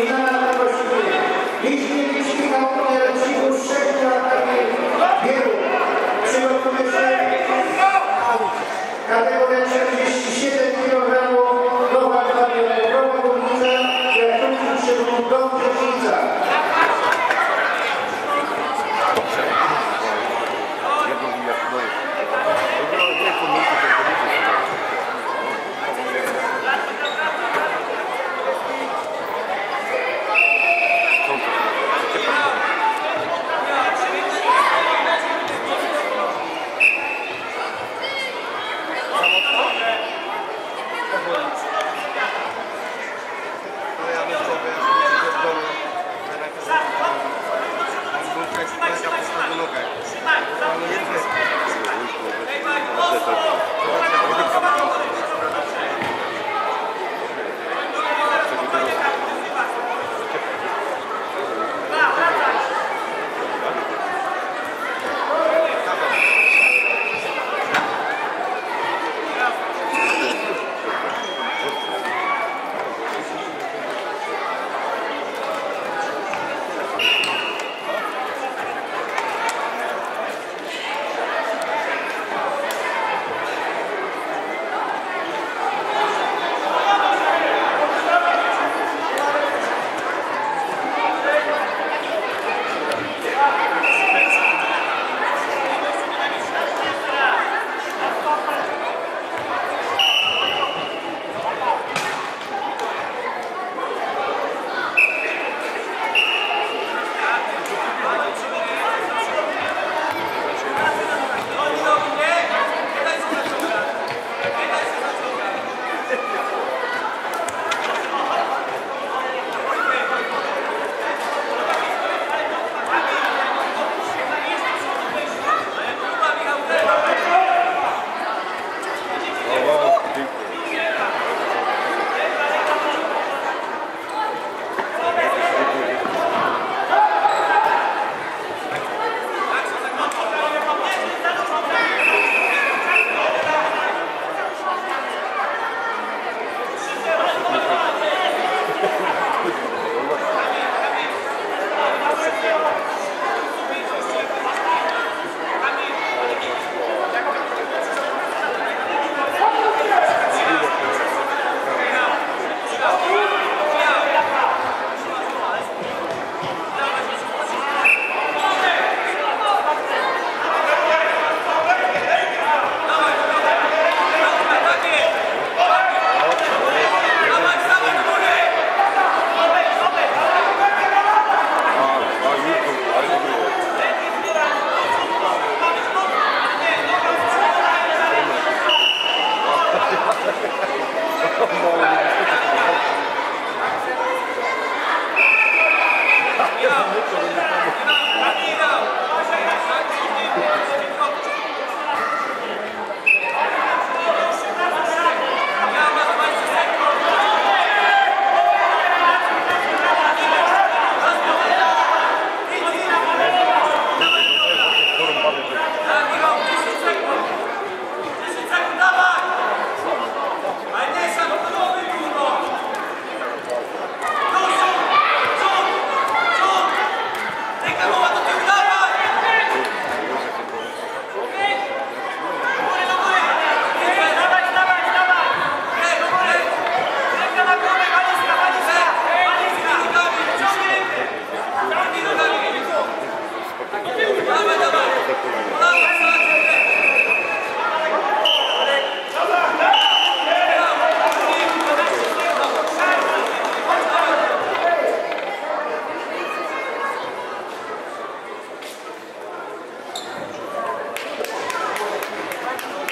Amen. Williams.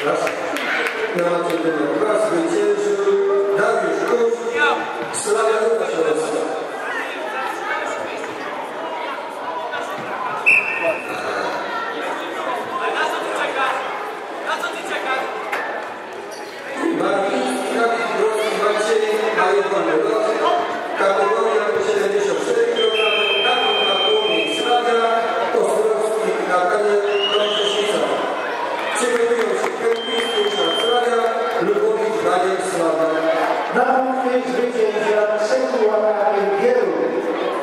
Раз. Здравствуйте. Здравствуйте. Luis Vázquez, da Centro Amado Guerreiro.